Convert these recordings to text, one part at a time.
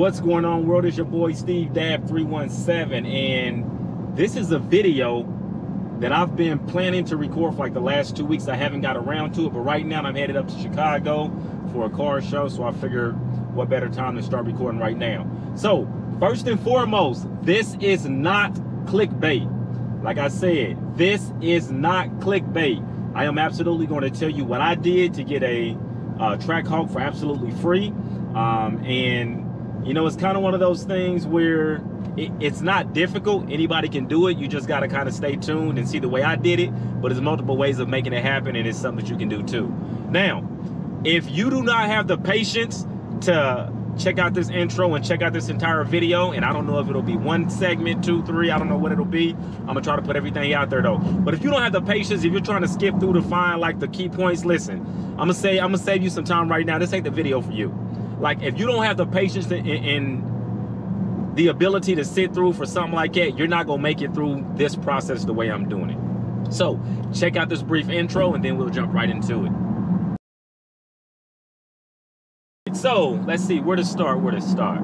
What's going on, world? It's your boy Steve Dab 317, and this is a video that I've been planning to record for like the last two weeks. I haven't got around to it, but right now I'm headed up to Chicago for a car show, so I figured what better time to start recording right now. So, first and foremost, this is not clickbait. Like I said, this is not clickbait. I am absolutely going to tell you what I did to get a uh, Trackhawk for absolutely free. Um, and you know, it's kind of one of those things where it, it's not difficult. Anybody can do it. You just got to kind of stay tuned and see the way I did it. But there's multiple ways of making it happen, and it's something that you can do too. Now, if you do not have the patience to check out this intro and check out this entire video, and I don't know if it'll be one segment, two, three, I don't know what it'll be. I'm gonna try to put everything out there though. But if you don't have the patience, if you're trying to skip through to find like the key points, listen, I'm gonna say I'm gonna save you some time right now. This ain't the video for you. Like if you don't have the patience and the ability to sit through for something like that, you're not gonna make it through this process the way I'm doing it. So check out this brief intro and then we'll jump right into it. So let's see where to start, where to start.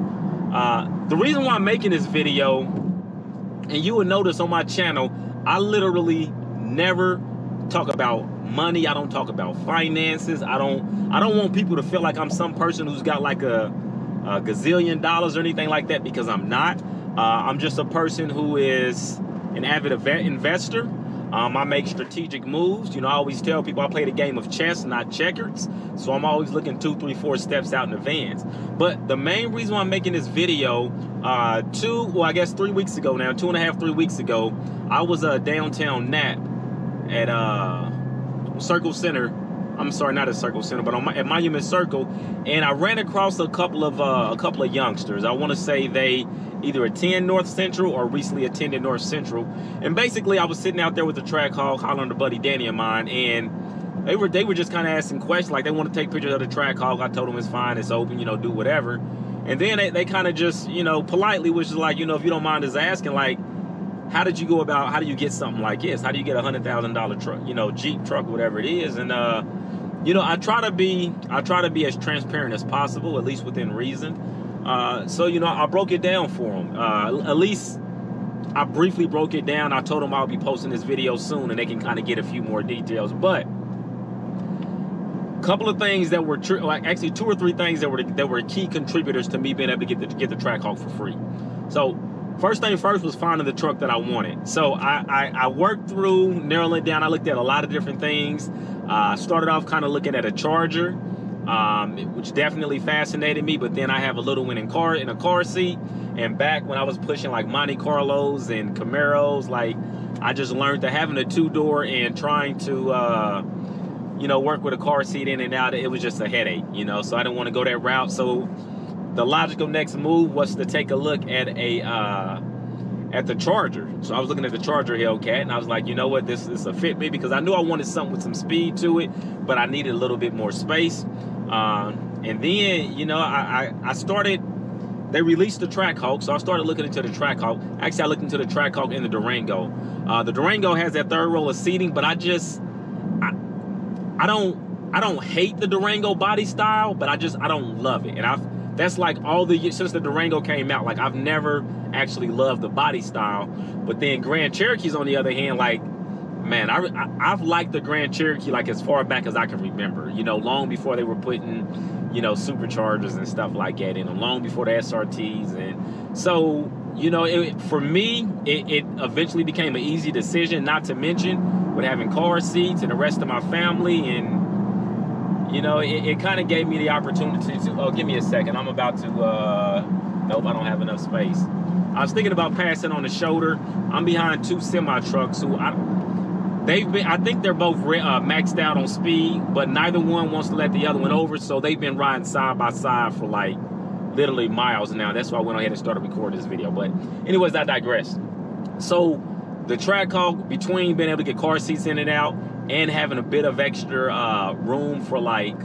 Uh, the reason why I'm making this video, and you will notice on my channel, I literally never talk about money. I don't talk about finances. I don't I don't want people to feel like I'm some person who's got like a, a gazillion dollars or anything like that because I'm not. Uh, I'm just a person who is an avid event investor. Um, I make strategic moves. You know, I always tell people I play the game of chess, not checkers. So I'm always looking two, three, four steps out in advance. But the main reason why I'm making this video, uh, two, well, I guess three weeks ago now, two and a half, three weeks ago, I was a downtown nap at uh, Circle Center. I'm sorry, not at Circle Center, but on my, at Monument Circle, and I ran across a couple of uh, a couple of youngsters. I want to say they either attend North Central or recently attended North Central. And basically, I was sitting out there with the Trackhawk, hollering to buddy Danny of mine, and they were they were just kind of asking questions, like they want to take pictures of the Trackhawk. I told them it's fine, it's open, you know, do whatever. And then they, they kind of just, you know, politely, which is like, you know, if you don't mind us asking, like, how did you go about how do you get something like this? How do you get a hundred thousand dollar truck you know jeep truck whatever it is? And uh you know i try to be i try to be as transparent as possible at least within reason. Uh so you know i broke it down for them uh at least i briefly broke it down. I told them i'll be posting this video soon and they can kind of get a few more details. But couple of things that were true like actually two or three things that were that were key contributors to me being able to get the get the track Trackhawk for free. So first thing first was finding the truck that I wanted. So I, I, I worked through narrowing down. I looked at a lot of different things. Uh, started off kind of looking at a Charger, um, which definitely fascinated me. But then I have a little one in car in a car seat. And back when I was pushing like Monte Carlos and Camaros, like I just learned that having a two door and trying to. Uh, you know, work with a car seat in and out, it was just a headache, you know, so I didn't want to go that route. So the logical next move was to take a look at a uh, at the Charger. So I was looking at the Charger Hellcat, and I was like, you know what, this is a fit me because I knew I wanted something with some speed to it, but I needed a little bit more space. Um, and then, you know, I, I, I started. They released the Trackhawk, so I started looking into the Trackhawk. Actually, I looked into the Trackhawk and the Durango. Uh, the Durango has that third row of seating, but I just, I, I don't, I don't hate the Durango body style, but I just, I don't love it, and I've that's like all the since the Durango came out. Like I've never actually loved the body style, but then Grand Cherokees on the other hand, like man, I, I have liked the Grand Cherokee like as far back as I can remember. You know, long before they were putting you know superchargers and stuff like that in them, long before the SRTs, and so you know, it, for me, it, it eventually became an easy decision. Not to mention with having car seats and the rest of my family and you know, it, it kind of gave me the opportunity to. Oh, give me a second. I'm about to. Uh, nope, I don't have enough space. I was thinking about passing on the shoulder. I'm behind two semi trucks who I. They've been. I think they're both uh, maxed out on speed, but neither one wants to let the other one over. So they've been riding side by side for like literally miles now. That's why I went ahead and started recording this video. But anyways, I digress. So the Trackhawk between being able to get car seats in and out and having a bit of extra uh, room for like,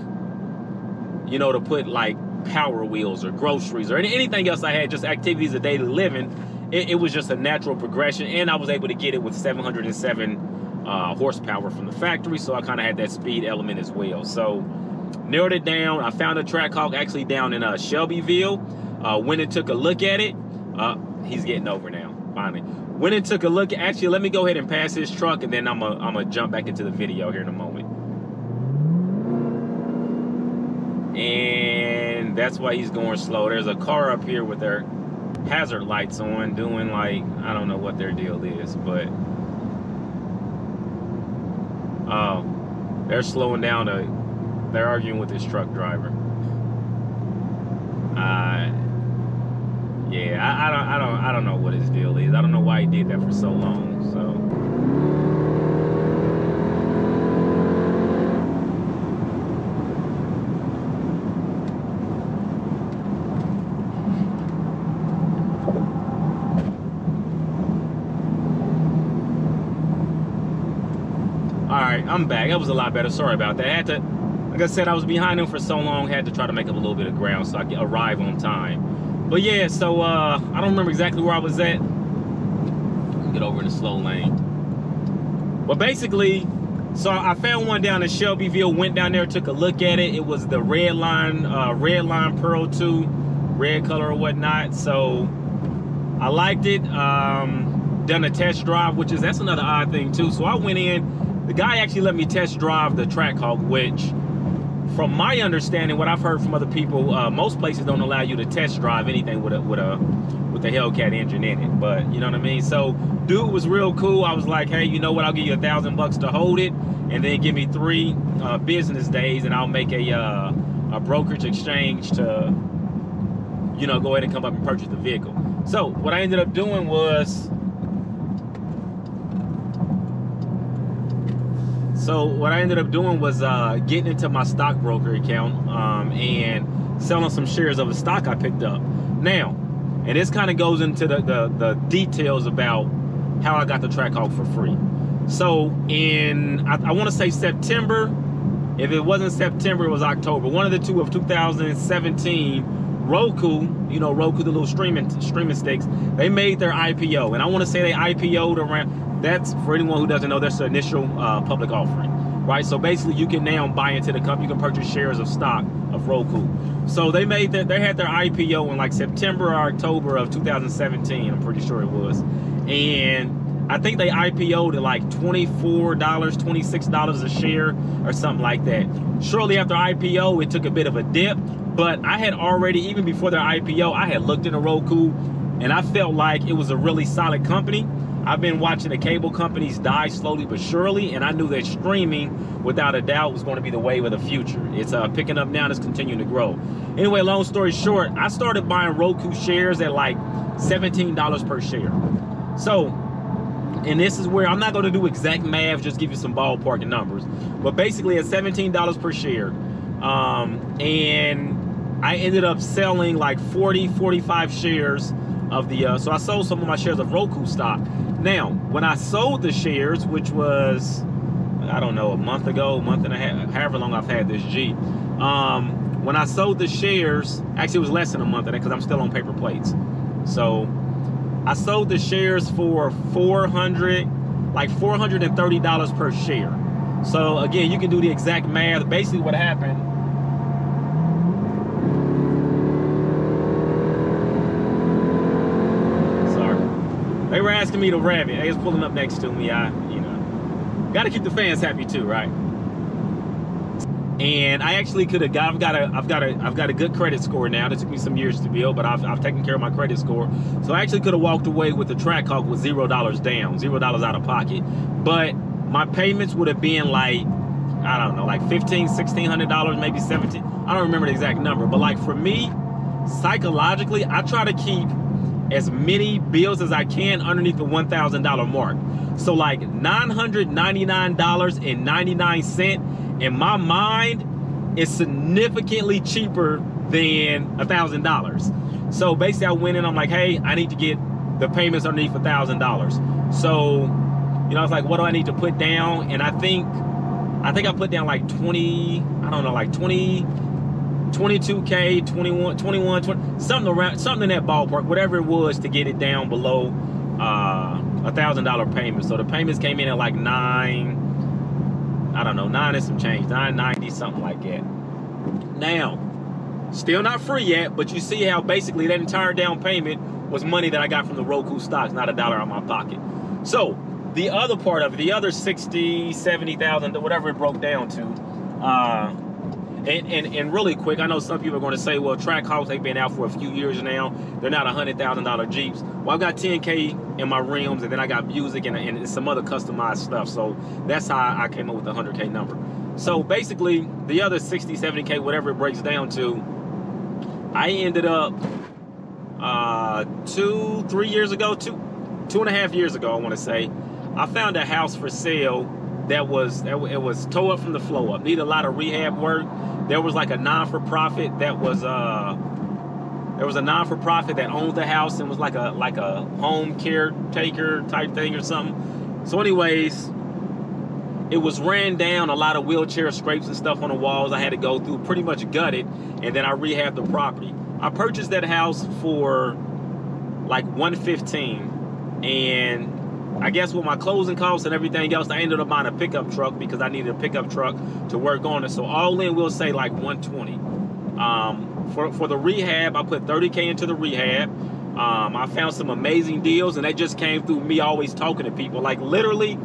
you know, to put like power wheels or groceries or any, anything else I had, just activities of daily living, it, it was just a natural progression. And I was able to get it with 707 uh, horsepower from the factory, so I kind of had that speed element as well. So narrowed it down. I found a track Trackhawk actually down in uh, Shelbyville. Uh, went and took a look at it. Uh, he's getting over now, finally. Went and took a look. Actually, let me go ahead and pass this truck, and then I'm gonna I'm gonna jump back into the video here in a moment. And that's why he's going slow. There's a car up here with their hazard lights on, doing like I don't know what their deal is, but oh, they're slowing down. To, they're arguing with this truck driver. Uh, yeah, I, I, don't, I don't, I don't know what his deal is. I don't know why he did that for so long. So. All right, I'm back. That was a lot better. Sorry about that. I had to, like I said, I was behind him for so long. Had to try to make up a little bit of ground so I could arrive on time. But yeah, so uh, I don't remember exactly where I was at. Get over in the slow lane. But basically, so I found one down in Shelbyville, went down there, took a look at it. It was the red line, uh, red line Pearl 2, red color or whatnot. So I liked it. Um, done a test drive, which is, that's another odd thing too. So I went in, the guy actually let me test drive the Trackhawk, which from my understanding, what I've heard from other people, uh, most places don't allow you to test drive anything with a with a with a Hellcat engine in it. But you know what I mean. So, dude was real cool. I was like, hey, you know what? I'll give you a thousand bucks to hold it, and then give me three uh, business days, and I'll make a uh, a brokerage exchange to, you know, go ahead and come up and purchase the vehicle. So, what I ended up doing was So what I ended up doing was uh, getting into my stockbroker account um, and selling some shares of a stock I picked up. Now, and this kind of goes into the, the, the details about how I got the Trackhawk for free. So in I, I want to say September. If it wasn't September, it was October. One of the two of 2017. Roku, you know Roku, the little streaming streaming sticks, they made their IPO, and I want to say they IPO'd around that's for anyone who doesn't know, that's the initial uh, public offering, right? So basically, you can now buy into the company. You can purchase shares of stock of Roku. So they made that. They had their IPO in like September or October of 2017. I'm pretty sure it was, and I think they IPO'd at like $24, $26 a share or something like that. Shortly after IPO, it took a bit of a dip, but I had already, even before their IPO, I had looked into Roku and I felt like it was a really solid company. I've been watching the cable companies die slowly but surely, and I knew that streaming, without a doubt, was going to be the wave of the future. It's uh, picking up now and it's continuing to grow. Anyway, long story short, I started buying Roku shares at like $17 per share. So, and this is where I'm not going to do exact math, just give you some ballparking numbers. But basically, at $17 per share, um, and I ended up selling like 40, 45 shares of the. Uh, so I sold some of my shares of Roku stock. Now, when I sold the shares, which was I don't know a month ago, month and a half, however long I've had this G. Um, when I sold the shares, actually it was less than a month because I'm still on paper plates. So I sold the shares for 400, like $430 per share. So again, you can do the exact math. Basically, what happened They were asking me to rev it. They was pulling up next to me. I, you know, got to keep the fans happy too, right? And I actually could have got. I've got a. I've got a. I've got a good credit score now. It took me some years to build, but I've, I've taken care of my credit score. So I actually could have walked away with the Trackhawk with zero dollars down, zero dollars out of pocket. But my payments would have been like I don't know, like fifteen, sixteen hundred dollars, maybe seventeen. I don't remember the exact number, but like for me, psychologically, I try to keep as many bills as I can underneath the $1,000 mark. So like $999.99 in my mind is significantly cheaper than $1,000. So basically I went in, I'm like, hey, I need to get the payments underneath $1,000. So, you know, I was like, what do I need to put down? And I think, I think I put down like 20, I don't know, like 20, 22k 21 21 20, something around something in that ballpark whatever it was to get it down below uh, a thousand dollar payment so the payments came in at like nine i don't know nine and some change 990 something like that now Still not free yet, but you see how basically that entire down payment was money that I got from the Roku stocks, not a dollar out of my pocket. So the other part of it, the other 60, 70,000, whatever it broke down to, uh, and, and, and really quick, I know some people are going to say, well, Trackhawks, they've been out for a few years now. They're not $100,000 Jeeps. Well, I've got 10K in my rims, and then I got music and, and some other customized stuff. So that's how I came up with the 100K number. So basically, the other 60, 70K, whatever it breaks down to, I ended up uh, two, three years ago, two, two and a half years ago, I want to say, I found a house for sale that was it was tore up from the flow up. Needed a lot of rehab work. There was like a non-for-profit that was uh there was a non-for-profit that owned the house and was like a like a home caretaker type thing or something. So, anyways, it was ran down. A lot of wheelchair scrapes and stuff on the walls. I had to go through, pretty much gutted, and then I rehabbed the property. I purchased that house for like 115, and I guess with my closing costs and everything else, I ended up buying a pickup truck because I needed a pickup truck to work on it. So all in, we'll say like 120. Um, for for the rehab, I put 30k into the rehab. Um, I found some amazing deals, and that just came through me always talking to people. Like literally,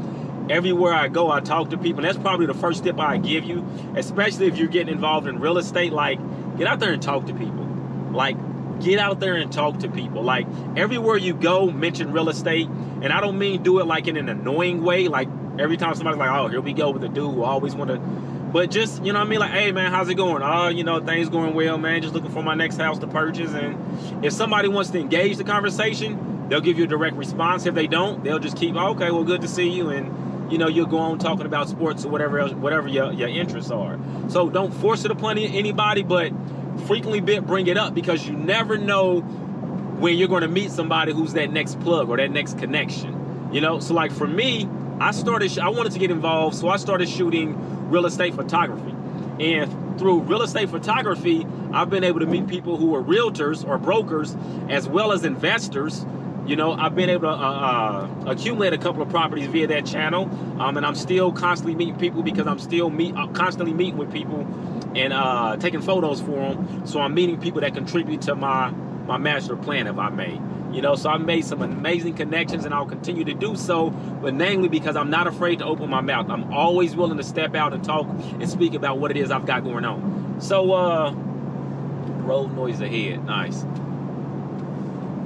everywhere I go, I talk to people. And that's probably the first tip I give you, especially if you're getting involved in real estate. Like, get out there and talk to people. Like, get out there and talk to people. Like everywhere you go, mention real estate. And I don't mean do it like in an annoying way. Like every time somebody's like, oh, here we go with the dude who always want to. But just, you know what I mean? Like, hey, man, how's it going? Oh, you know, things going well, man. Just looking for my next house to purchase. And if somebody wants to engage the conversation, they'll give you a direct response. If they don't, they'll just keep, oh, okay, well, good to see you. And, you know, you'll go on talking about sports or whatever else, whatever your, your interests are. So don't force it upon anybody, but frequently bit bring it up because you never know when you're going to meet somebody who's that next plug or that next connection. You know, so like for me, I started, I wanted to get involved, so I started shooting real estate photography. And through real estate photography, I've been able to meet people who are realtors or brokers as well as investors. You know, I've been able to uh, uh, accumulate a couple of properties via that channel, um, and I'm still constantly meeting people because I'm still meet, uh, constantly meeting with people and uh, taking photos for them. So I'm meeting people that contribute to my my master plan, if I may. You know, so I've made some amazing connections, and I'll continue to do so. But namely because I'm not afraid to open my mouth. I'm always willing to step out and talk and speak about what it is I've got going on. So, uh, road noise ahead, nice.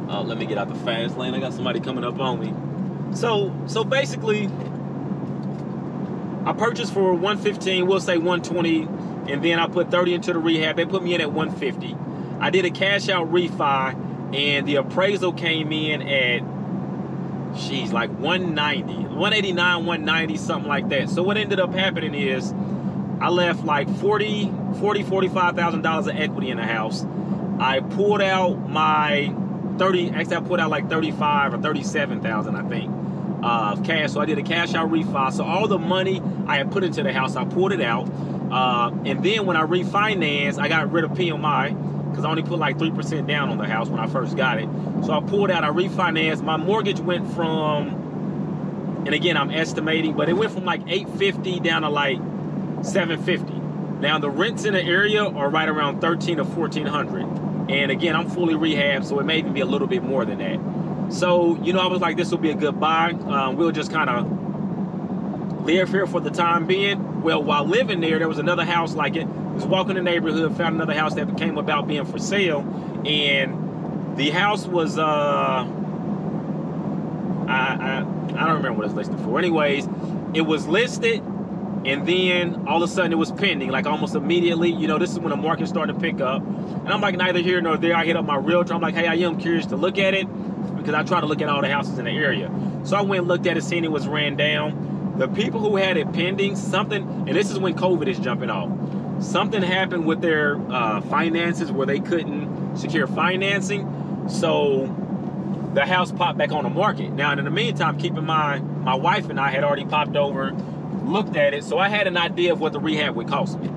Uh, let me get out the fast lane. I got somebody coming up on me. So, so basically, I purchased for 115. We'll say 120 and then I put 30 into the rehab. They put me in at 150. I did a cash out refi, and the appraisal came in at, she's like 190, 189, 190, something like that. So what ended up happening is I left like 40, 40, 45,000 dollars of equity in the house. I pulled out my 30, actually I pulled out like 35 or 37,000, I think, uh, of cash. So I did a cash out refi. So all the money I had put into the house, I pulled it out. Uh, and then when I refinanced, I got rid of PMI because I only put like 3% down on the house when I first got it. So I pulled out, I refinanced. My mortgage went from, and again, I'm estimating, but it went from like 850 down to like 750. Now the rents in the area are right around 13 or 1400. And again, I'm fully rehabbed, so it may even be a little bit more than that. So, you know, I was like, this will be a good buy. Um, we'll just kind of live here for the time being well, while living there, there was another house like it. I was walking the neighborhood, found another house that came about being for sale, and the house was uh, I, I I don't remember what it's listed for. Anyways, it was listed, and then all of a sudden it was pending, like almost immediately. You know, this is when the market started to pick up, and I'm like neither here nor there. I hit up my realtor. I'm like, hey, I am curious to look at it because I try to look at all the houses in the area. So I went and looked at it, seeing it was ran down the people who had it pending, something, and this is when COVID is jumping off. Something happened with their uh, finances where they couldn't secure financing, so the house popped back on the market. Now, in the meantime, keep in mind, my wife and I had already popped over, looked at it, so I had an idea of what the rehab would cost me.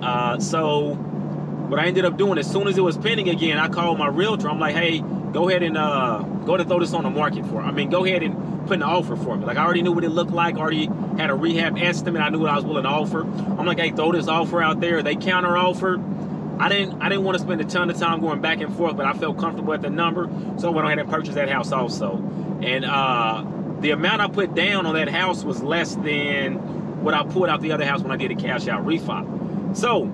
Uh, so, what I ended up doing, as soon as it was pending again, I called my realtor. I'm like, hey, go ahead and uh, go to throw this on the market for. I mean, go ahead and put an offer for me. Like I already knew what it looked like, already had a rehab estimate. I knew what I was willing to offer. I'm like, hey, throw this offer out there. They counter offer. I didn't I didn't want to spend a ton of time going back and forth, but I felt comfortable at the number, so I went ahead and purchased that house also. And uh, the amount I put down on that house was less than what I pulled out the other house when I did a cash out refi. So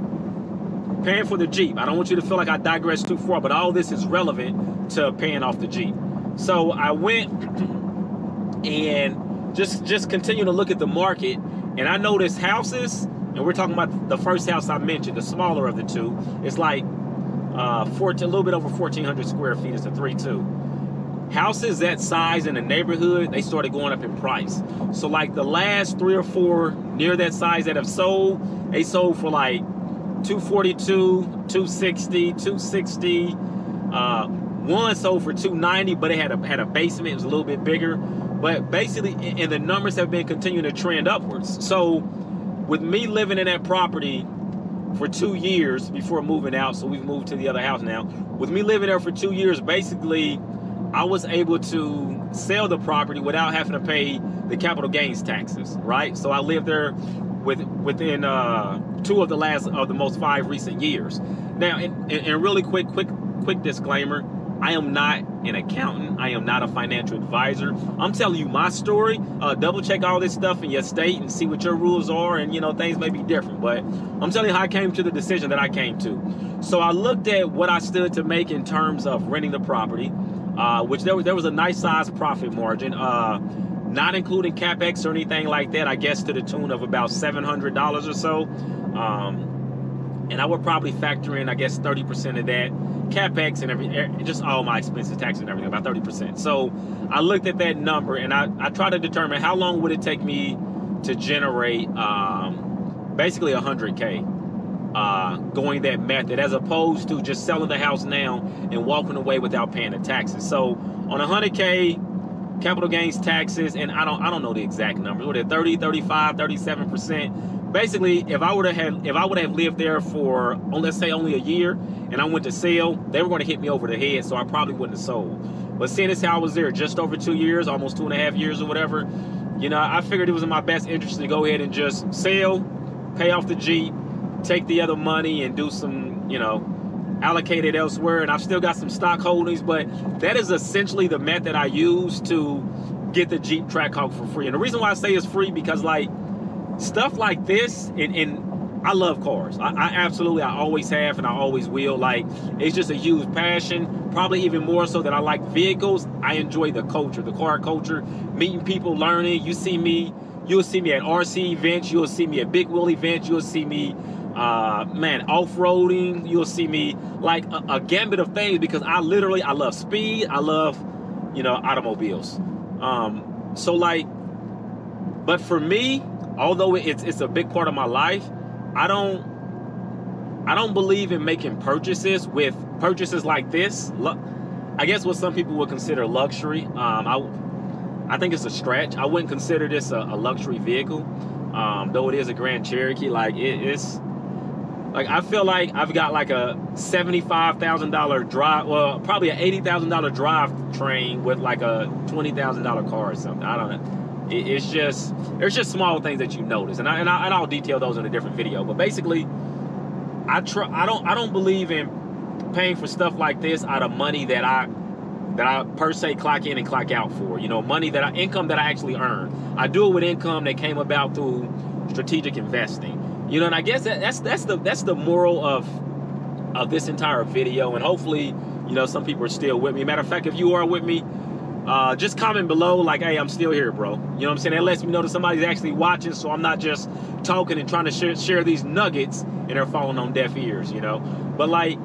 paying for the Jeep. I don't want you to feel like I digress too far, but all this is relevant to paying off the Jeep. So I went and just just continue to look at the market, and I noticed houses and we're talking about the first house I mentioned, the smaller of the two. It's like uh, 14, a little bit over 1,400 square feet. It's a 3-2. Houses that size in the neighborhood, they started going up in price. So like the last three or four near that size that have sold, they sold for like 242, 260, 260. Uh, one sold for 290, but it had a had a basement. It was a little bit bigger. But basically, and the numbers have been continuing to trend upwards. So with me living in that property for two years before moving out, so we've moved to the other house now. With me living there for two years, basically, I was able to sell the property without having to pay the capital gains taxes, right? So I lived there with within uh, two of the last of the most five recent years. Now, and, and really quick, quick, quick disclaimer I am not an accountant. I am not a financial advisor. I'm telling you my story. Uh, double check all this stuff in your state and see what your rules are. And, you know, things may be different. But I'm telling you how I came to the decision that I came to. So I looked at what I stood to make in terms of renting the property, uh, which there was, there was a nice size profit margin. Uh, not including capex or anything like that, I guess to the tune of about $700 or so. Um, and I would probably factor in, I guess, 30% of that capex and every eh, just all my expenses, taxes and everything, about 30%. So I looked at that number and I, I tried to determine how long would it take me to generate um, basically 100K uh, going that method as opposed to just selling the house now and walking away without paying the taxes. So on 100K, capital gains taxes, and I don't I don't know the exact numbers. What are 30, 35, 37 percent? basically, if I would have had, if I would have lived there for, oh, let's say, only a year, and I went to sell, they were going to hit me over the head, so I probably wouldn't have sold. But seeing as how I was there just over two years, almost two and a half years or whatever, you know, I figured it was in my best interest to go ahead and just sell, pay off the Jeep, take the other money, and do some, you know, allocate it elsewhere. And I've still got some stock holdings, but that is essentially the method I use to get the Jeep Trackhawk for free. And the reason why I say it's free because like stuff like this and, and I love cars. I, I, absolutely, I always have, and I always will. Like, it's just a huge passion. Probably even more so that I like vehicles. I enjoy the culture, the car culture, meeting people, learning. You see me, you'll see me at RC events. You'll see me at big wheel events. You'll see me, uh, man, off roading. You'll see me like a, a gambit of things because I literally, I love speed. I love, you know, automobiles. Um, so like, but for me, although it's it's a big part of my life, I don't I don't believe in making purchases with purchases like this. I guess what some people would consider luxury. Um, I I think it's a stretch. I wouldn't consider this a, a luxury vehicle, um, though it is a Grand Cherokee. Like it, it's like I feel like I've got like a seventy-five thousand dollar drive, well, probably an eighty thousand dollar drive train with like a twenty thousand dollar car or something. I don't know it, it's just there's just small things that you notice, and I, and I and I'll detail those in a different video. But basically, I try. I don't. I don't believe in paying for stuff like this out of money that I that I per se clock in and clock out for. You know, money that I income that I actually earn. I do it with income that came about through strategic investing. You know, and I guess that, that's that's the that's the moral of of this entire video. And hopefully, you know, some people are still with me. Matter of fact, if you are with me, uh, just comment below like, hey, I'm still here, bro. You know what I'm saying? That lets me know that somebody's actually watching, so I'm not just talking and trying to share, share these nuggets and they're falling on deaf ears, you know? But like,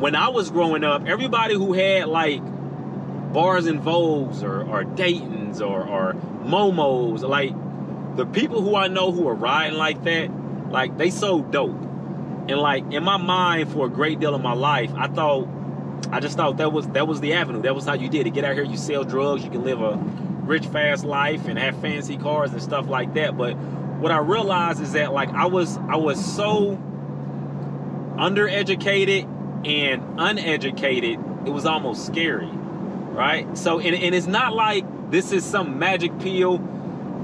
when I was growing up, everybody who had like bars and Vogues or, or Dayton's or, or Momos, like the people who I know who are riding like that, like they so dope. And like in my mind for a great deal of my life, I thought I just thought that was that was the avenue. That was how you did it. Get out here, you sell drugs, you can live a rich, fast life and have fancy cars and stuff like that. But what I realized is that like I was I was so undereducated and uneducated, it was almost scary. Right? So and, and it's not like this is some magic pill.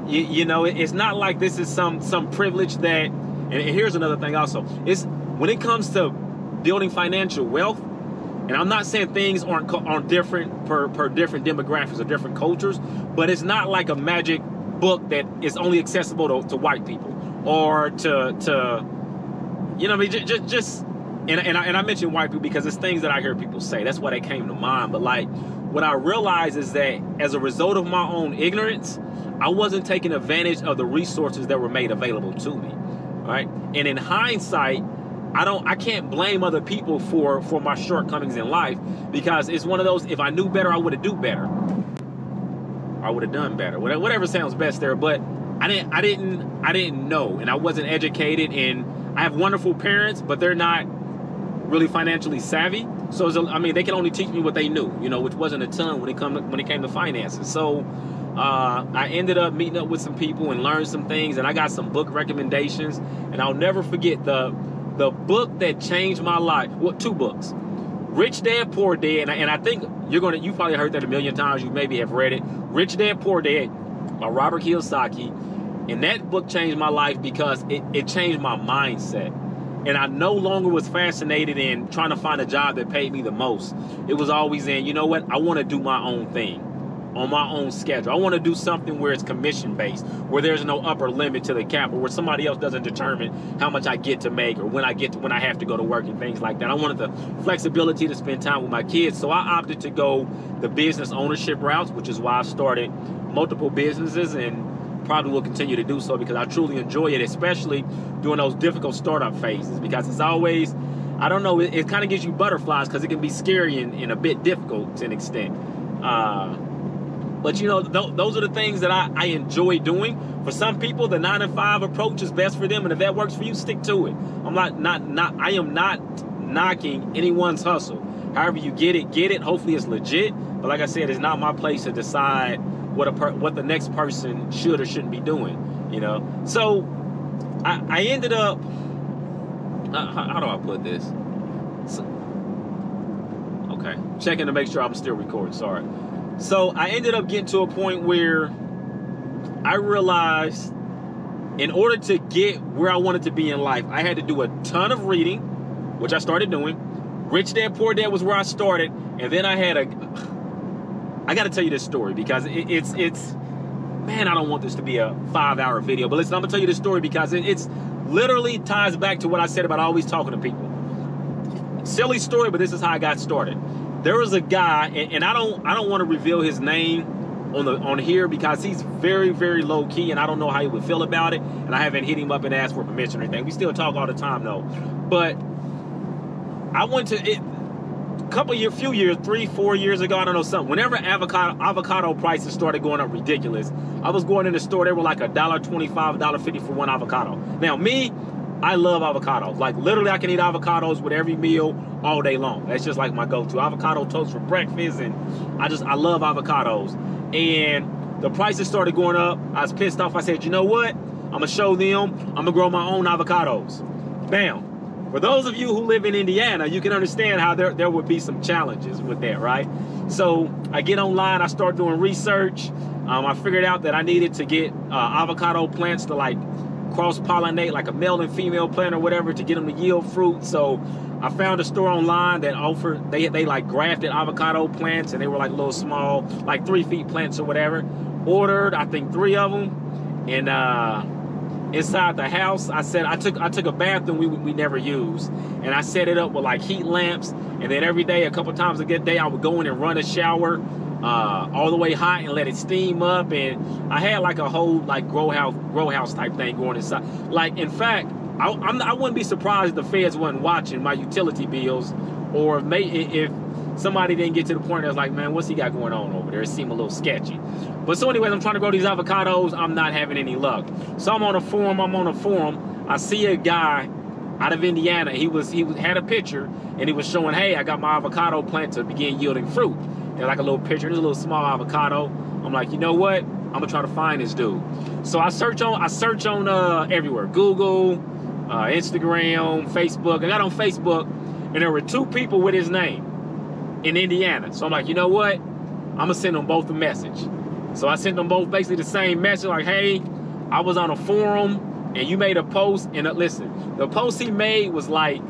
You, you know, it's not like this is some some privilege that and here's another thing also. It's when it comes to building financial wealth, and I'm not saying things aren't aren't different per per different demographics or different cultures, but it's not like a magic book that is only accessible to, to white people or to to you know I mean just just and, and, I, and I mentioned white people because it's things that I hear people say. That's why they came to mind. But like what I realize is that as a result of my own ignorance, I wasn't taking advantage of the resources that were made available to me. Right. And in hindsight, I don't I can't blame other people for for my shortcomings in life because it's one of those if I knew better I would have do better. I would have done better. Whatever sounds best there, but I didn't I didn't I didn't know and I wasn't educated and I have wonderful parents, but they're not really financially savvy. So a, I mean, they can only teach me what they knew, you know, which wasn't a ton when it come when it came to finances. So uh, I ended up meeting up with some people and learned some things, and I got some book recommendations. And I'll never forget the the book that changed my life. What well, two books? Rich Dad Poor Dad, and I, and I think you're gonna you probably heard that a million times. You maybe have read it. Rich Dad Poor Dad by Robert Kiyosaki, and that book changed my life because it, it changed my mindset and I no longer was fascinated in trying to find a job that paid me the most. It was always in, you know what, I want to do my own thing on my own schedule. I want to do something where it's commission based, where there's no upper limit to the cap, or where somebody else doesn't determine how much I get to make or when I get to, when I have to go to work and things like that. I wanted the flexibility to spend time with my kids, so I opted to go the business ownership routes, which is why I started multiple businesses and probably will continue to do so because I truly enjoy it, especially during those difficult startup phases because it's always, I don't know, it, it kind of gives you butterflies because it can be scary and, and, a bit difficult to an extent. Uh, but you know, th- those are the things that I, I enjoy doing. For some people, the nine and five approach is best for them, and if that works for you, stick to it. I'm not not not. I am not knocking anyone's hustle. However you get it, get it. Hopefully, it's legit. But like I said, it's not my place to decide what a per- what the next person should or shouldn't be doing. You know, so I, I ended up. Uh, how, how, do I put this? So, okay, checking to make sure I'm still recording. Sorry. So I ended up getting to a point where I realized in order to get where I wanted to be in life, I had to do a ton of reading, which I started doing. Rich Dad Poor Dad was where I started, and then I had a I got to tell you this story because it, it's it's man, I don't want this to be a five hour video, but listen, I'm gonna tell you this story because it, it's literally ties back to what I said about always talking to people. Silly story, but this is how I got started. There was a guy, and, and I don't I don't want to reveal his name on the on here because he's very very low key, and I don't know how he would feel about it. And I haven't hit him up and asked for permission or anything. We still talk all the time though, but I went to it couple year, few years, three, four years ago, I don't know something. Whenever avocado avocado prices started going up ridiculous, I was going in the store. They were like a dollar twenty-five, dollar fifty for one avocado. Now me, I love avocados. Like literally, I can eat avocados with every meal all day long. That's just like my go-to. Avocado toast for breakfast, and I just I love avocados. And the prices started going up. I was pissed off. I said, you know what? I'm gonna show them. I'm gonna grow my own avocados. Bam. For those of you who live in Indiana, you can understand how there, there would be some challenges with that, right? So I get online, I start doing research. Um, I figured out that I needed to get uh, avocado plants to like cross pollinate, like a male and female plant or whatever, to get them to yield fruit. So I found a store online that offered they they like grafted avocado plants, and they were like little small, like three feet plants or whatever. Ordered, I think three of them, and. uh inside the house. I said I took I took a bathroom we we never used, and I set it up with like heat lamps. And then every day, a couple times a good day, I would go in and run a shower, uh, all the way hot and let it steam up. And I had like a whole like grow house grow house type thing going inside. Like in fact, I I'm, I would not be surprised if the feds wasn't watching my utility bills, or may, if somebody didn't get to the point that's like, man, what's he got going on over there? It seemed a little sketchy. But so, anyways, I'm trying to grow these avocados. I'm not having any luck. So I'm on a forum. I'm on a forum. I see a guy out of Indiana. He was he had a picture and he was showing, hey, I got my avocado plant to begin yielding fruit. And like a little picture. There's a little small avocado. I'm like, you know what? I'm gonna try to find this dude. So I search on I search on uh, everywhere, Google, uh, Instagram, Facebook. I got on Facebook, and there were two people with his name in Indiana. So I'm like, you know what? I'm gonna send them both a message. So I sent them both basically the same message, like, hey, I was on a forum and you made a post, and uh, listen, the post he made was like,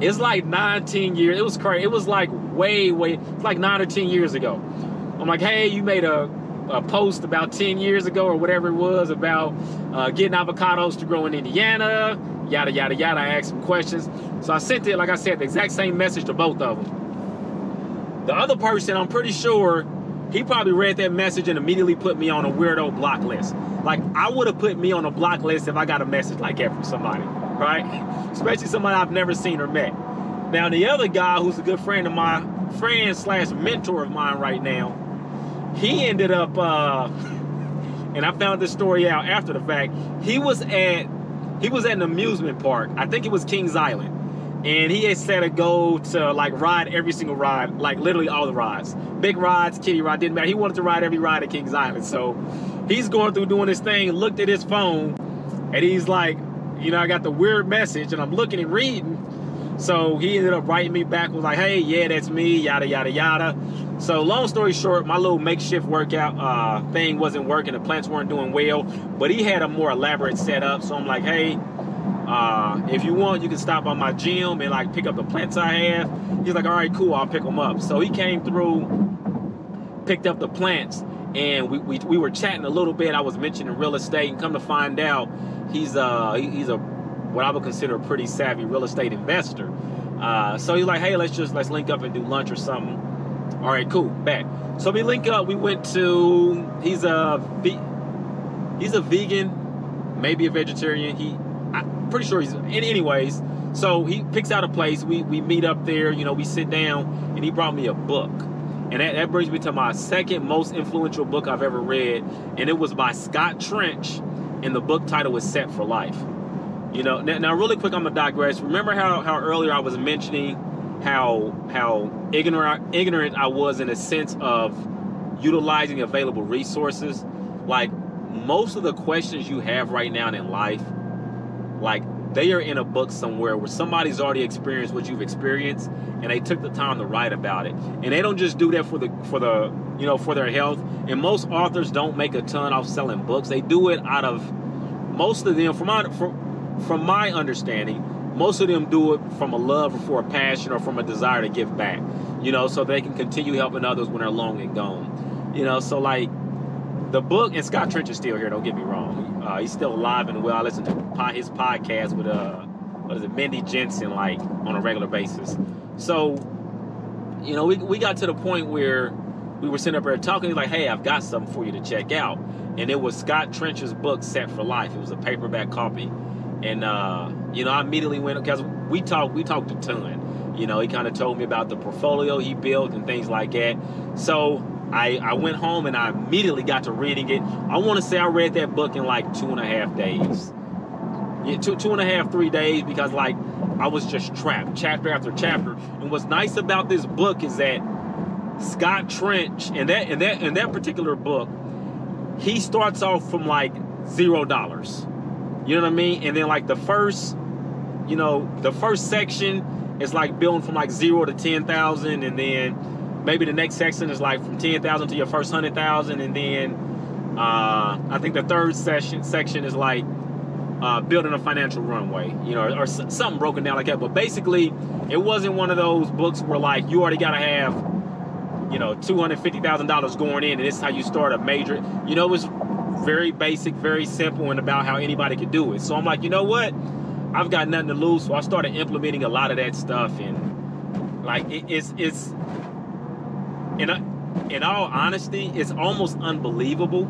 it's like 19 years. It was crazy. It was like way, way, like nine or 10 years ago. I'm like, hey, you made a, a post about 10 years ago or whatever it was about uh, getting avocados to grow in Indiana, yada, yada, yada. I asked some questions. So I sent it, like I said, the exact same message to both of them. The other person, I'm pretty sure, he probably read that message and immediately put me on a weirdo block list. Like, I would have put me on a block list if I got a message like that from somebody, right? Especially somebody I've never seen or met. Now, the other guy who's a good friend of my friend slash mentor of mine right now, he ended up, uh, and I found this story out after the fact. He was at, he was at an amusement park. I think it was Kings Island and he had set a goal to like ride every single ride, like literally all the rides, big rides, kitty ride, didn't matter. He wanted to ride every ride at Kings Island. So he's going through doing his thing, looked at his phone, and he's like, you know, I got the weird message, and I'm looking and reading. So he ended up writing me back, was like, hey, yeah, that's me, yada yada yada. So long story short, my little makeshift workout uh, thing wasn't working. The plants weren't doing well, but he had a more elaborate setup. So I'm like, hey uh, if you want, you can stop by my gym and like pick up the plants I have. He's like, all right, cool, I'll pick them up. So he came through, picked up the plants, and we, we, we were chatting a little bit. I was mentioning real estate, and come to find out, he's a, he's a what I would consider a pretty savvy real estate investor. Uh, so he's like, hey, let's just let's link up and do lunch or something. All right, cool, back. So we link up. We went to he's a he's a vegan, maybe a vegetarian. He pretty sure he's. Anyways, so he picks out a place. We we meet up there. You know, we sit down, and he brought me a book. And that, that brings me to my second most influential book I've ever read, and it was by Scott Trench, and the book title was Set for Life. You know, now, now really quick, I'm gonna digress. Remember how how earlier I was mentioning how how ignorant ignorant I was in a sense of utilizing available resources. Like most of the questions you have right now in life like they are in a book somewhere where somebody's already experienced what you've experienced and they took the time to write about it. And they don't just do that for the for the you know for their health. And most authors don't make a ton off selling books. They do it out of most of them from my from, from my understanding most of them do it from a love or for a passion or from a desire to give back you know so they can continue helping others when they're long and gone. You know so like the book and scott trench is still here don't get me wrong uh, he's still alive and well. I listen to his podcast with uh, what is it, Mindy Jensen, like on a regular basis. So, you know, we we got to the point where we were sitting up there talking. He's like, "Hey, I've got something for you to check out," and it was Scott Trench's book, Set for Life. It was a paperback copy, and uh, you know, I immediately went because we talked we talked a ton. You know, he kind of told me about the portfolio he built and things like that. So I, I went home and I immediately got to reading it. I want to say I read that book in like two and a half days. Yeah, two two and a half, three days because like I was just trapped, chapter after chapter. And what's nice about this book is that Scott Trench and that and that in that particular book, he starts off from like zero dollars. You know what I mean? And then like the first, you know, the first section is like building from like zero to ten thousand, and then maybe the next section is like from 10,000 to your first 100,000 and then uh, I think the third session section is like uh, building a financial runway, you know, or, or, something broken down like that. But basically, it wasn't one of those books where like you already got to have, you know, two hundred fifty thousand dollars going in, and this is how you start a major. You know, it was very basic, very simple, and about how anybody could do it. So I'm like, you know what? I've got nothing to lose, so I started implementing a lot of that stuff, and like it, it's it's in, in all honesty, it's almost unbelievable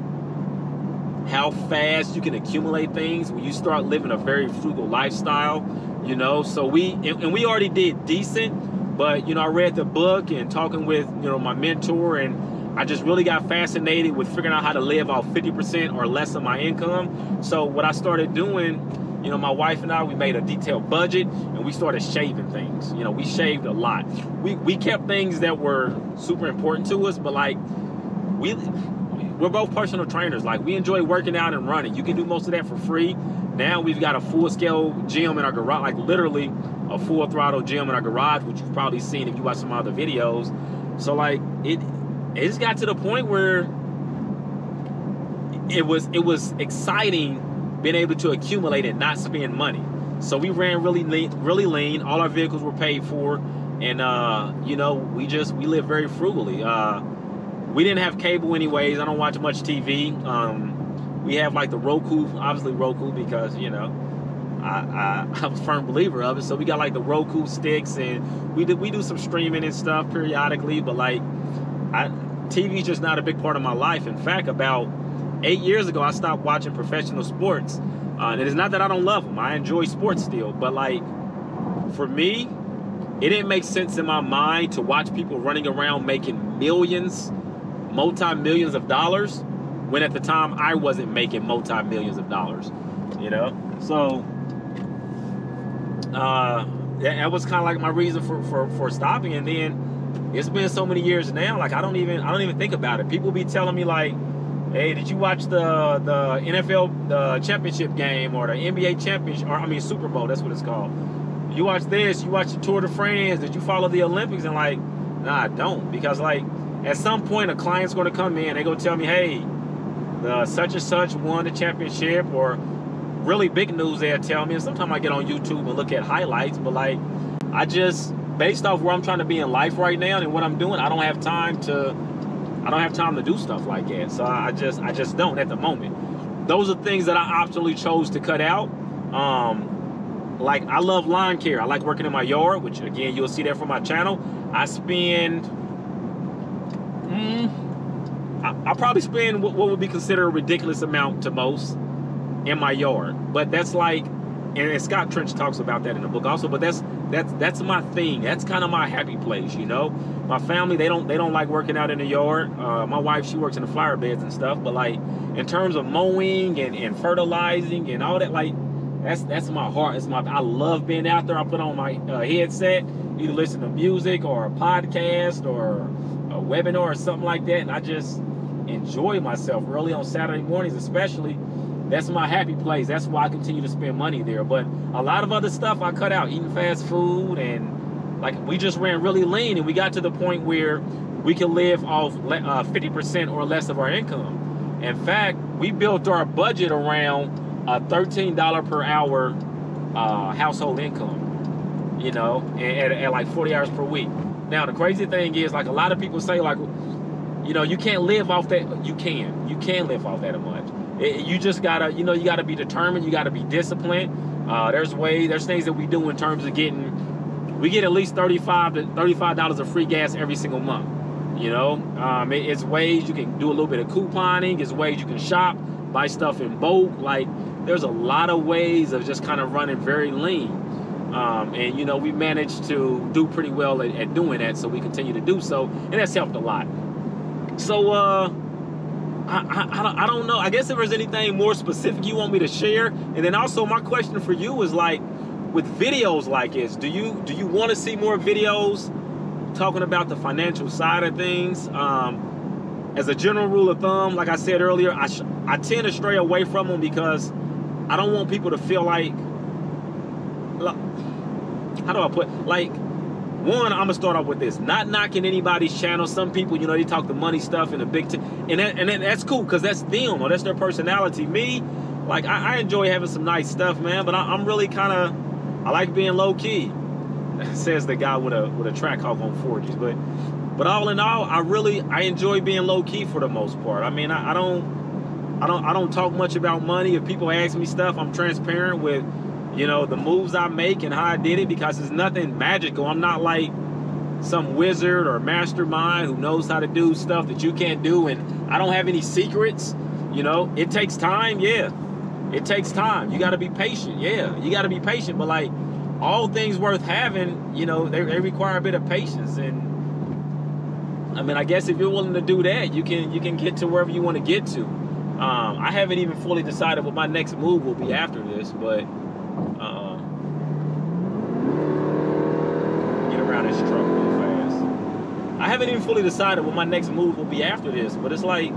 how fast you can accumulate things when you start living a very frugal lifestyle. You know, so we and, and we already did decent, but you know, I read the book and talking with you know my mentor and I just really got fascinated with figuring out how to live off 50% or less of my income. So what I started doing you know, my wife and I, we made a detailed budget and we started shaving things. You know, we shaved a lot. We we kept things that were super important to us, but like we we're both personal trainers. Like we enjoy working out and running. You can do most of that for free. Now we've got a full scale gym in our garage, like literally a full throttle gym in our garage, which you've probably seen if you watch some other videos. So like it it just got to the point where it was it was exciting being able to accumulate and not spend money. So we ran really lean, really lean. All our vehicles were paid for, and uh, you know we just we live very frugally. Uh, we didn't have cable anyways. I don't watch much TV. Um, we have like the Roku, obviously Roku because you know I, I I'm a firm believer of it. So we got like the Roku sticks, and we do we do some streaming and stuff periodically. But like, I TV's just not a big part of my life. In fact, about eight years ago, I stopped watching professional sports. Uh, and it is not that I don't love them. I enjoy sports still, but like for me, it didn't make sense in my mind to watch people running around making millions, multi millions of dollars, when at the time I wasn't making multi millions of dollars. You know, so uh, that was kind of like my reason for, for for stopping. And then it's been so many years now, like I don't even I don't even think about it. People be telling me like Hey, did you watch the the NFL the championship game or the NBA championship or I mean Super Bowl? That's what it's called. You watch this. You watch the Tour de France. Did you follow the Olympics? And like, nah, I don't because like at some point a client's going to come in. They gonna tell me, hey, the such and such won the championship or really big news they'll tell me. And sometimes I get on YouTube and look at highlights, but like I just based off where I'm trying to be in life right now and what I'm doing, I don't have time to I don't have time to do stuff like that. So I just I just don't at the moment. Those are things that I optionally chose to cut out. Um, like I love lawn care. I like working in my yard, which again you'll see that from my channel. I spend mm, I, I probably spend what, what would be considered a ridiculous amount to most in my yard. But that's like and Scott Trench talks about that in the book also. But that's that's that's my thing. That's kind of my happy place, you know. My family they don't they don't like working out in the yard. Uh, my wife she works in the flower beds and stuff. But like in terms of mowing and, and fertilizing and all that, like that's that's my heart. It's my I love being out there. I put on my uh, headset, either listen to music or a podcast or a webinar or something like that, and I just enjoy myself early on Saturday mornings, especially that's my happy place. That's why I continue to spend money there. But a lot of other stuff I cut out, eating fast food, and like we just ran really lean, and we got to the point where we can live off uh, 50% or less of our income. In fact, we built our budget around a $13 per hour uh, household income, you know, at, at like 40 hours per week. Now, the crazy thing is, like, a lot of people say, like, you know, you can't live off that. You can. You can live off that much. It, you just gotta, you know, you gotta be determined. You gotta be disciplined. Uh, there's way, there's things that we do in terms of getting. We get at least thirty-five to thirty-five dollars of free gas every single month. You know, um, it, it's ways you can do a little bit of couponing. It's ways you can shop, buy stuff in bulk. Like there's a lot of ways of just kind of running very lean. Um, and you know we managed to do pretty well at, at, doing that, so we continue to do so, and that's helped a lot. So. Uh, I, I, I, don't know. I guess if there's anything more specific you want me to share, and then also my question for you is like, with videos like this, do you do you want to see more videos talking about the financial side of things? Um, as a general rule of thumb, like I said earlier, I I tend to stray away from them because I don't want people to feel like, like, how do I put like one, I'm gonna start off with this. Not knocking anybody's channel. Some people, you know, they talk the money stuff and the big, t- and that, and that's cool because that's them or that's their personality. Me, like I, I enjoy having some nice stuff, man. But I, am really kind of, I like being low key. Says the guy with a with a Trackhawk on 40s, but but all in all, I really I enjoy being low key for the most part. I mean, I, I don't I don't I don't talk much about money. If people ask me stuff, I'm transparent with you know, the moves I make and how I did it because it's nothing magical. I'm not like some wizard or mastermind who knows how to do stuff that you can't do and I don't have any secrets. You know, it takes time, yeah. It takes time. You got to be patient, yeah. You got to be patient, but like all things worth having, you know, they, they require a bit of patience and I mean, I guess if you're willing to do that, you can you can get to wherever you want to get to. Um, I haven't even fully decided what my next move will be after this, but uh, get around this truck real fast. I haven't even fully decided what my next move will be after this, but it's like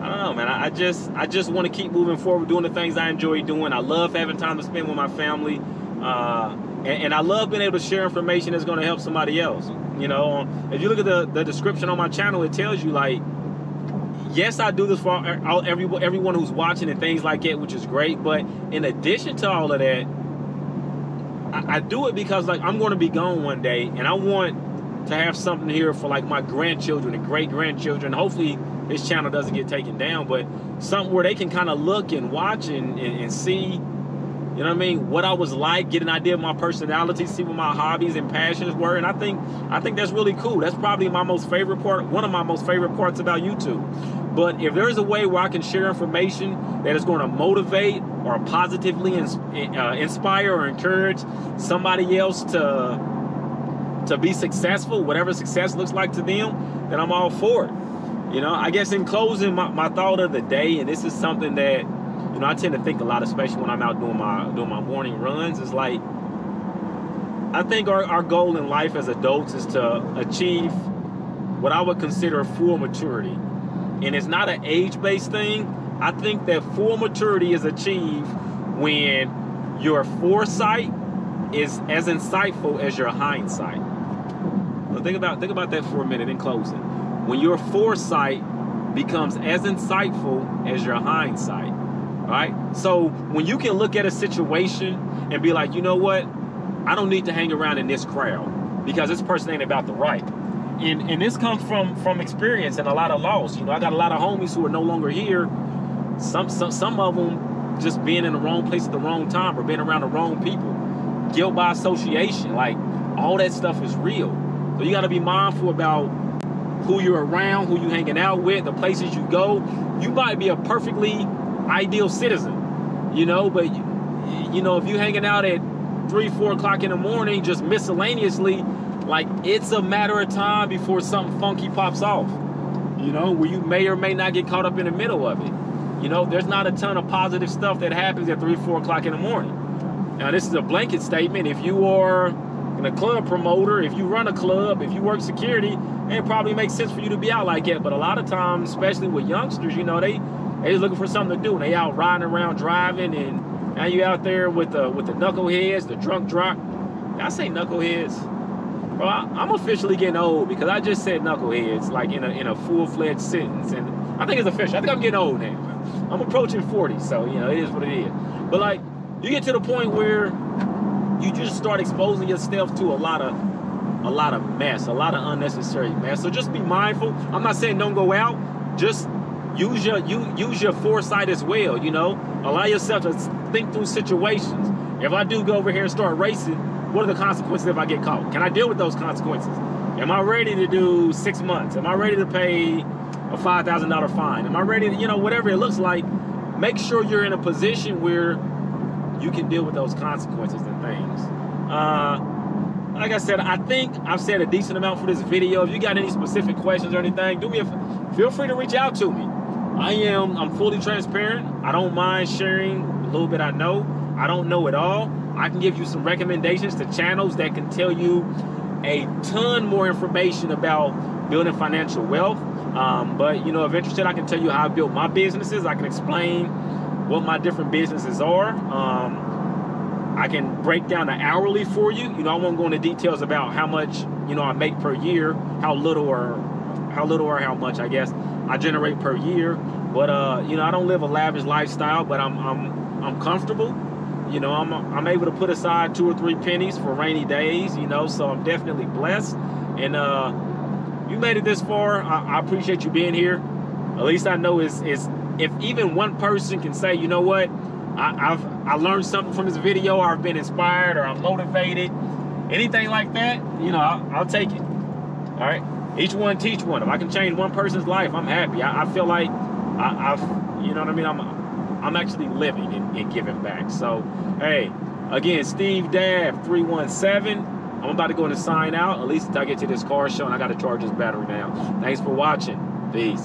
I don't know, man. I, I just I just want to keep moving forward, doing the things I enjoy doing. I love having time to spend with my family, uh, and, and, I love being able to share information that's going to help somebody else. You know, if you look at the the description on my channel, it tells you like yes, I do this for all, everyone, everyone who's watching and things like that, which is great. But in addition to all of that, I, I do it because like I'm going to be gone one day, and I want to have something here for like my grandchildren and great grandchildren. Hopefully, this channel doesn't get taken down, but something where they can kind of look and watch and, and, and see you know what I mean? What I was like, get an idea of my personality, see what my hobbies and passions were, and I think I think that's really cool. That's probably my most favorite part, one of my most favorite parts about YouTube. But if there's a way where I can share information that is going to motivate or positively uh, inspire or encourage somebody else to to be successful, whatever success looks like to them, then I'm all for it. You know, I guess in closing, my, my thought of the day, and this is something that you know, I tend to think a lot, especially when I'm out doing my doing my morning runs. Is like I think our, our goal in life as adults is to achieve what I would consider full maturity. And it's not an age-based thing. I think that full maturity is achieved when your foresight is as insightful as your hindsight. So think about think about that for a minute in closing. When your foresight becomes as insightful as your hindsight. Right? So when you can look at a situation and be like, you know what? I don't need to hang around in this crowd because this person ain't about the right. And and this comes from from experience and a lot of loss. You know, I got a lot of homies who are no longer here. Some some some of them just being in the wrong place at the wrong time or being around the wrong people. Guilt by association, like all that stuff is real. So you got to be mindful about who you're around, who you hanging out with, the places you go. You might be a perfectly ideal citizen, you know. But you know, if you're hanging out at three, four o'clock in the morning, just miscellaneously, like it's a matter of time before something funky pops off. You know, where you may or may not get caught up in the middle of it. You know, there's not a ton of positive stuff that happens at three, four o'clock in the morning. Now, this is a blanket statement. If you are in a club promoter, if you run a club, if you work security, it probably makes sense for you to be out like that. But a lot of times, especially with youngsters, you know, they they just looking for something to do. And they out riding around driving, and now you out there with the with the knuckleheads, the drunk drop. I say knuckleheads. Bro, I, am officially getting old because I just said knuckleheads like in a in a full fledged sentence, and I think it's official. I think I'm getting old now. I'm approaching 40, so you know it is what it is. But like, you get to the point where you just start exposing yourself to a lot of a lot of mess, a lot of unnecessary mess. So just be mindful. I'm not saying don't go out. Just use your you use your foresight as well. You know, allow yourself to think through situations. If I do go over here and start racing, what are the consequences if I get caught? Can I deal with those consequences? Am I ready to do six months? Am I ready to pay a five thousand dollar fine? Am I ready to, you know, whatever it looks like? Make sure you're in a position where you can deal with those consequences and things. Uh, like I said, I think I've said a decent amount for this video. If you got any specific questions or anything, do me a, feel free to reach out to me. I am I'm fully transparent. I don't mind sharing a little bit I know. I don't know it all. I can give you some recommendations to channels that can tell you a ton more information about building financial wealth. Um, but you know, if interested, I can tell you how I built my businesses. I can explain what my different businesses are. Um, I can break down the hourly for you. You know, I won't go into details about how much you know I make per year, how little or how little or how much I guess I generate per year. But uh, you know, I don't live a lavish lifestyle, but I'm I'm I'm comfortable. You know, I'm I'm able to put aside two or three pennies for rainy days. You know, so I'm definitely blessed. And uh, you made it this far. I, I appreciate you being here. At least I know is is if even one person can say, you know what, I, I've I learned something from this video, or I've been inspired, or I'm motivated, anything like that, you know, I'll, I'll take it. All right each one teach one. If I can change one person's life, I'm happy. I, I feel like I, have you know what I mean. I'm, I'm actually living and, and giving back. So, hey, again, Steve Dab three one seven. I'm about to go and sign out. At least until I get to this car show and I got to charge this battery now. Thanks for watching. Peace.